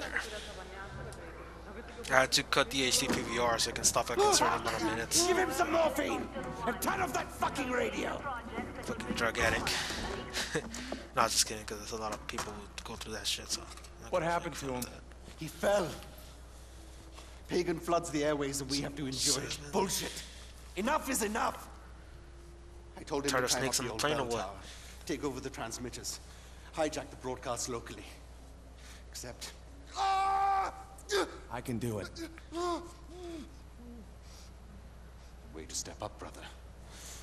there. I had to cut the HD PVR so I can stop at a certain amount of minutes. Give him some morphine and turn off that fucking radio. Fucking drug addict. no, just kidding, because there's a lot of people who go through that shit, so... What happened to him? He fell. Pagan floods the airways and we have to endure it. Bullshit. Enough is enough. I told him Tired to of climb snakes up on the the old plane or bell what? tower, take over the transmitters, hijack the broadcast locally. Except... I can do it. Way to step up, brother.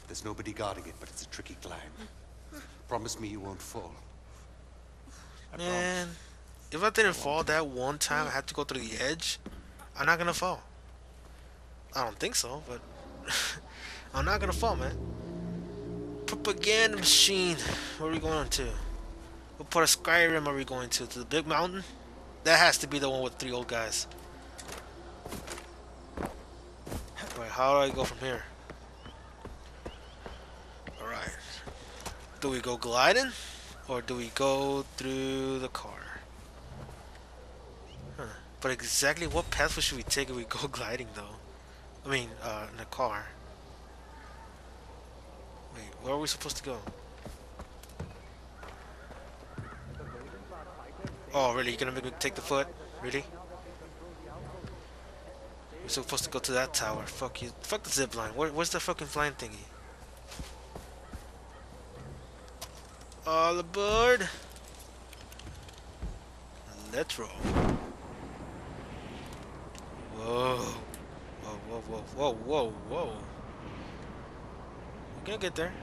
There's nobody guarding it, but it's a tricky climb. Promise me you won't fall. Man, if I didn't fall that one time I had to go through the edge, I'm not gonna fall. I don't think so, but I'm not gonna fall, man. Propaganda machine. Where are we going to? What part of Skyrim are we going to? To the big mountain? That has to be the one with three old guys. Alright, how do I go from here? Alright. Do we go gliding? Or do we go through the car? Huh. But exactly what pathway should we take if we go gliding though? I mean, uh, in a car. Wait, where are we supposed to go? Oh, really? You're gonna make me take the foot? Really? We're supposed to go to that tower. Fuck you. Fuck the zip line. Where, where's the fucking flying thingy? All aboard. Let's roll. Whoa. Whoa, whoa, whoa, whoa, whoa, whoa. We're gonna get there.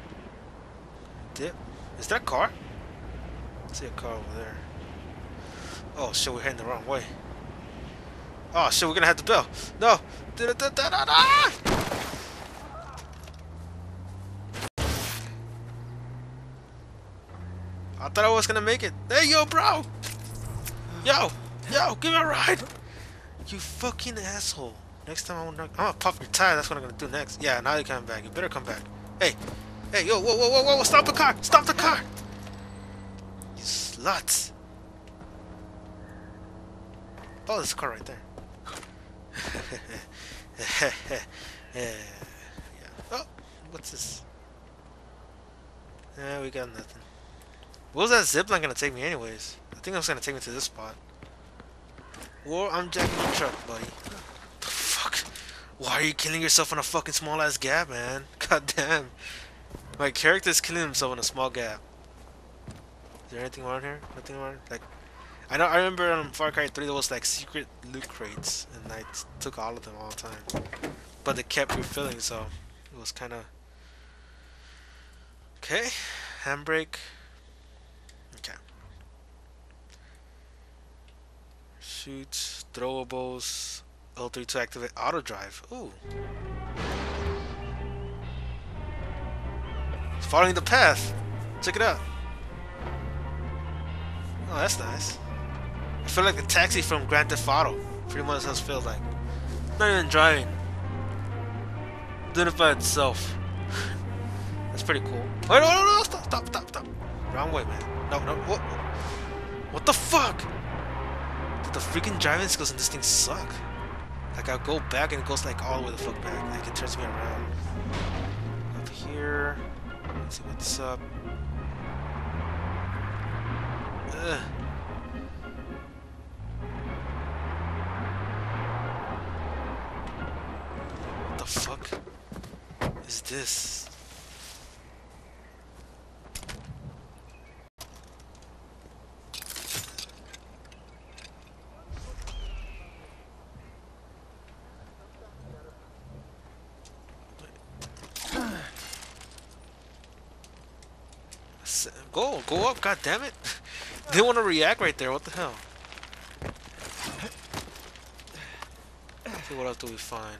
Dip. Is that a car? I see a car over there. Oh shit, we're heading the wrong way. Oh shit, we're gonna have to bell. No! -da -da -da! I thought I was gonna make it. Hey yo, bro! Yo! Yo, give me a ride! You fucking asshole. Next time I'm gonna, I'm gonna pop your tire, that's what I'm gonna do next. Yeah, now you're coming back. You better come back. Hey! Hey, yo, whoa, whoa, whoa, whoa, stop the car! Stop the car! You sluts! Oh, there's a car right there. yeah. Oh, what's this? Yeah, we got nothing. Was that zip line gonna take me anyways? I think it was gonna take me to this spot. Or I'm jacking the truck, buddy. The fuck? Why are you killing yourself in a fucking small ass gap, man? God damn. My character's killing himself in a small gap. Is there anything around here? Nothing around? Like, I know. I remember on Far Cry 3 there was like secret loot crates, and I took all of them all the time. But they kept refilling, so it was kind of okay. Handbrake. Okay. Shoots, throwables, L3 to activate auto drive. Ooh. Following the path. Check it out. Oh, that's nice. I feel like the taxi from Grand Theft Auto. Pretty much how it feels like. Not even driving. Doing it by itself. that's pretty cool. Wait, no, no, no, stop, stop, stop, stop. Wrong way, man. No, no, what? What the fuck? The freaking driving skills in this thing suck. Like, I'll go back and it goes like all the way the fuck back. Like, it turns me around. Up here. Let's see what's up. Ugh. This? Go, go up, god damn it. They want to react right there, what the hell? Let's see what else do we find?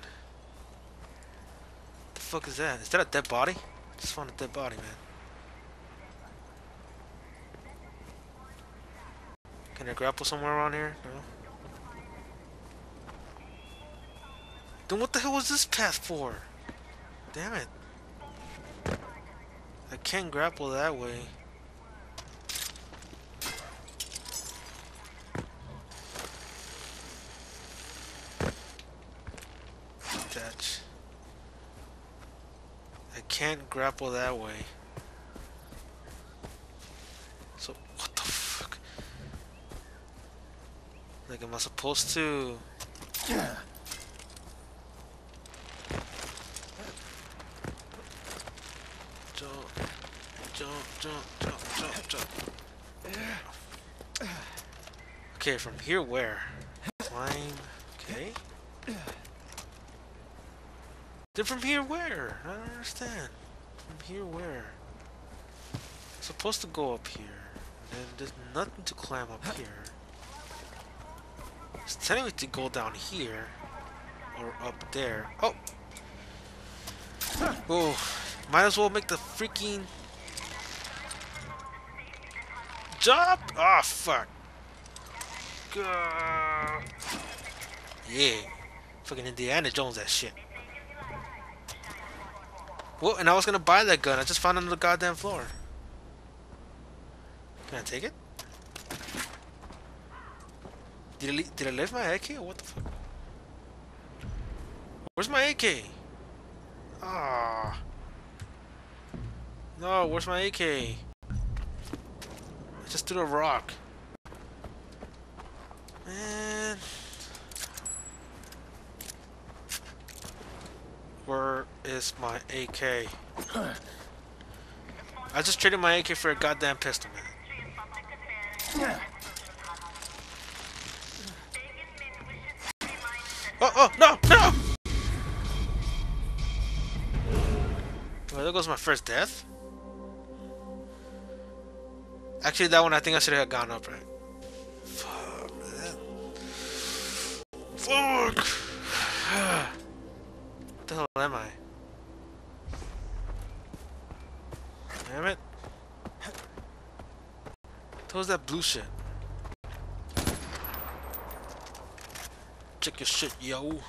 Fuck is that? Is that a dead body? Just found a dead body, man. Can I grapple somewhere around here? No. Then what the hell was this path for? Damn it. I can't grapple that way. Can't grapple that way. So, what the fuck? Like, am I supposed to... Jump, jump, jump, jump, jump, jump. Okay, from here where? Climb, okay. Then from here where? I don't understand. From here where? supposed to go up here. And there's nothing to climb up here. It's telling me to go down here. Or up there. Oh! Oh, might as well make the freaking jump! Ah, oh, fuck. Gah. Yeah. Fucking Indiana Jones that shit. Well, and I was gonna buy that gun. I just found it on the goddamn floor. Can I take it? Did I, did I leave my AK what the fuck? Where's my AK? Ah. No, where's my AK? I just threw a rock. Man. Where is my AK? I just traded my AK for a goddamn pistol, man. Oh, oh, no, no! Well, there goes my first death. Actually, that one I think I should have gone up, right? Fuck, man. Fuck! what the hell am I? Damn it. What was that blue shit? Check your shit, yo.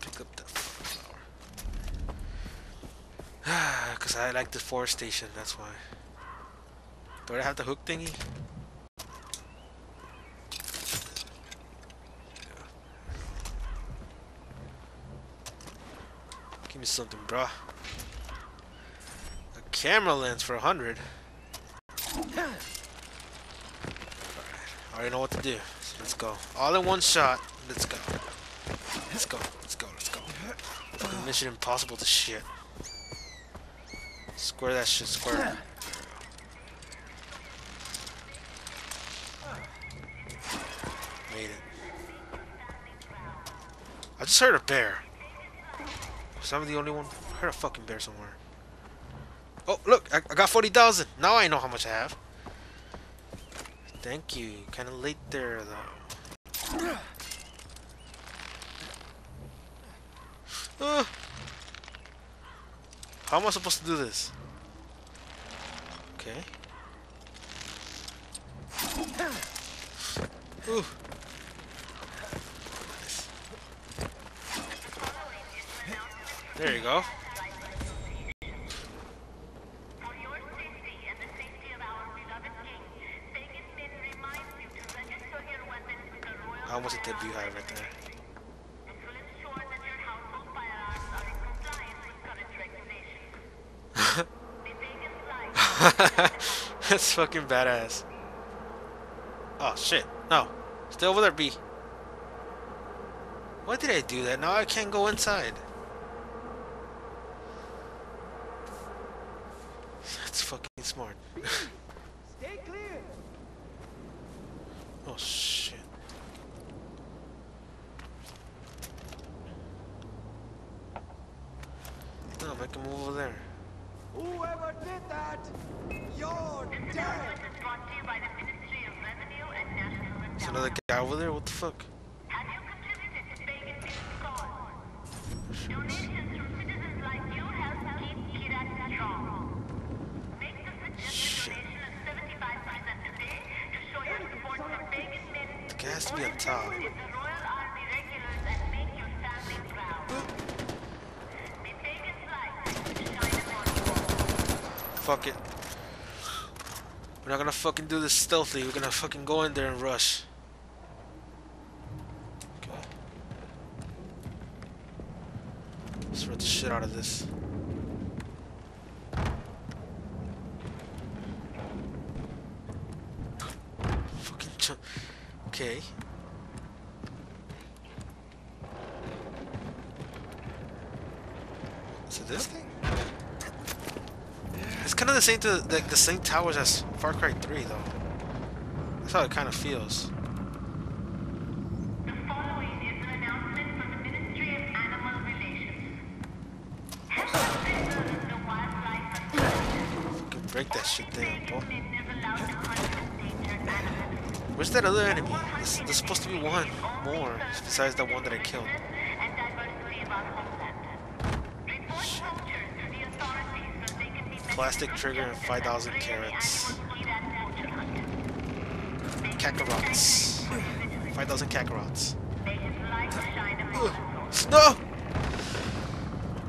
Pick up that flower. Cause I like the forest station, that's why. Do I have the hook thingy? Me something, bruh. A camera lens for a hundred. I already know what to do. So let's go. All in one shot. Let's go. Let's go. Let's go. Let's go. Fucking Mission Impossible to shit. Square that shit square. Made it. I just heard a bear. Was I the only one? I heard a fucking bear somewhere. Oh, look! I, I got 40,000! Now I know how much I have. Thank you. Kind of late there, though. Uh, how am I supposed to do this? Okay. Ooh. There you go. I almost hit the beehive right there. That's fucking badass. Oh shit. No. Stay over there, B. Why did I do that? Now I can't go inside. That's fucking smart. Stay clear. oh shit. No, make him move over there. Whoever did that, you're dead. Is another guy over there? What the fuck? Shit. The guy has to be on top. Fuck it. We're not gonna fucking do this stealthy. We're gonna fucking go in there and rush. Okay. shit out of this. Fucking. Okay. So this thing? It's kind of the same to like the same towers as Far Cry 3 though. That's how it kind of feels. The following is an announcement from the Ministry of Animal Relations. Health Preserves the wildlife and Fucking break that shit down, boy. is allowed to hunt endangered animals Where's that other enemy? There's, there's supposed to be one more besides that one that I killed. Plastic trigger and 5,000 carrots. feed and vulture hunt. Kakarots. 5,000 Kakarots. No!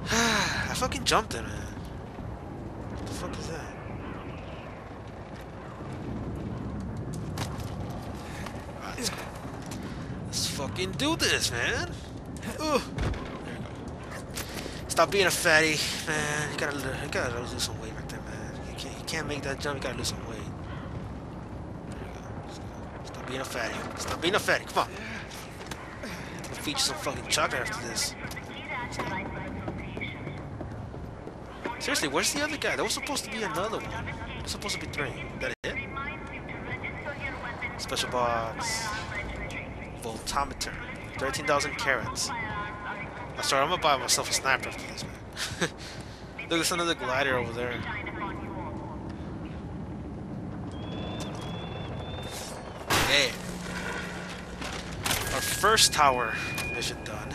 I fucking jumped it, man. What the fuck is that? Alright, let's go. Let's fucking do this, man. Go. Stop being a fatty, man. You gotta, you gotta lose some weight right there, man. You can't, you can't make that jump. You gotta lose some weight. Stop being a fatty. Stop being a fatty. Come on. I'll feed you some fucking chocolate after this. Seriously, where's the other guy? There was supposed to be another one. There was supposed to be three. That it? Special box. Voltometer. 13,000 carats. I'm sorry, I'm gonna buy myself a sniper after this, man. Look, there's another glider over there. Yeah. Our first tower mission done.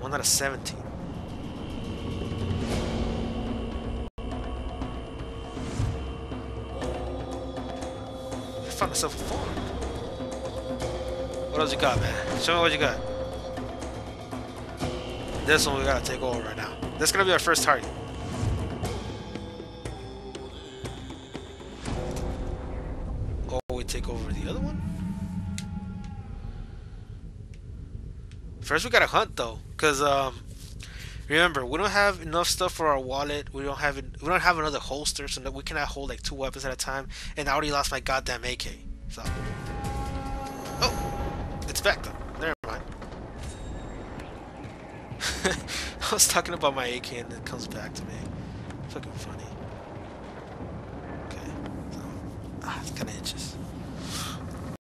One out of 17. I found myself a farm. What else you got, man? Show me what you got. This one we gotta take over right now. This is gonna be our first target. Or we take over the other one? First we gotta hunt though, cause um, remember we don't have enough stuff for our wallet. We don't have we don't have another holster, so we cannot hold like two weapons at a time. And I already lost my goddamn AK. So, oh, expect. Never mind. I was talking about my AK and it comes back to me. Fucking funny. Okay. So, ah, it's kind of itches.